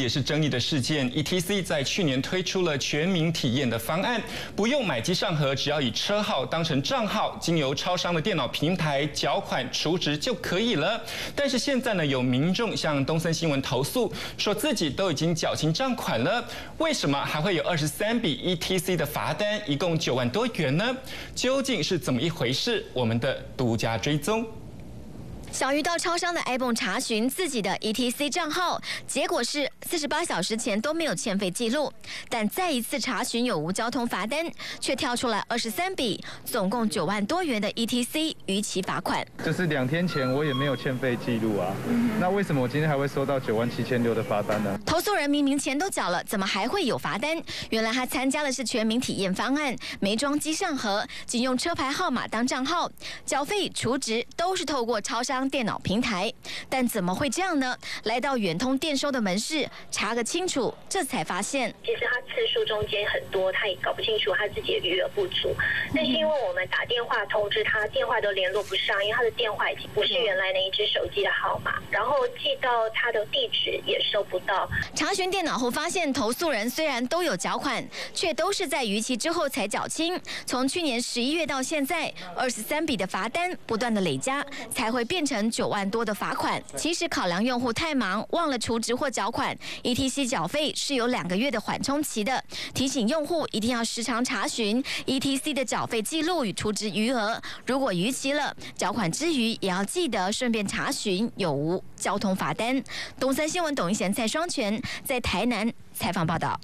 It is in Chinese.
也是争议的事件。ETC 在去年推出了全民体验的方案，不用买机上盒，只要以车号当成账号，经由超商的电脑平台缴款储值就可以了。但是现在呢，有民众向东森新闻投诉，说自己都已经缴清账款了，为什么还会有二十三笔 ETC 的罚单，一共九万多元呢？究竟是怎么一回事？我们的独家追踪。小鱼到超商的 iPhone 查询自己的 ETC 账号，结果是四十八小时前都没有欠费记录，但再一次查询有无交通罚单，却跳出来二十三笔，总共九万多元的 ETC 逾期罚款。就是两天前我也没有欠费记录啊，那为什么我今天还会收到九万七千六的罚单呢？投诉人明明钱都缴了，怎么还会有罚单？原来他参加的是全民体验方案，没装机上盒，仅用车牌号码当账号，缴费储值都是透过超商。电脑平台，但怎么会这样呢？来到远通电收的门市查个清楚，这才发现，其实他次数中间很多，他也搞不清楚他自己的余额不足。那是因为我们打电话通知他，电话都联络不上，因为他的电话已经不是原来那一只手机的号码，然后寄到他的地址也收不到。查询电脑后发现，投诉人虽然都有缴款，却都是在逾期之后才缴清。从去年十一月到现在，二十三笔的罚单不断的累加，才会变。成九万多的罚款，其实考量用户太忙忘了储值或缴款，ETC 缴费是有两个月的缓冲期的，提醒用户一定要时常查询 ETC 的缴费记录与储值余额，如果逾期了，缴款之余也要记得顺便查询有无交通罚单。东森新闻董一贤、蔡双全在台南采访报道。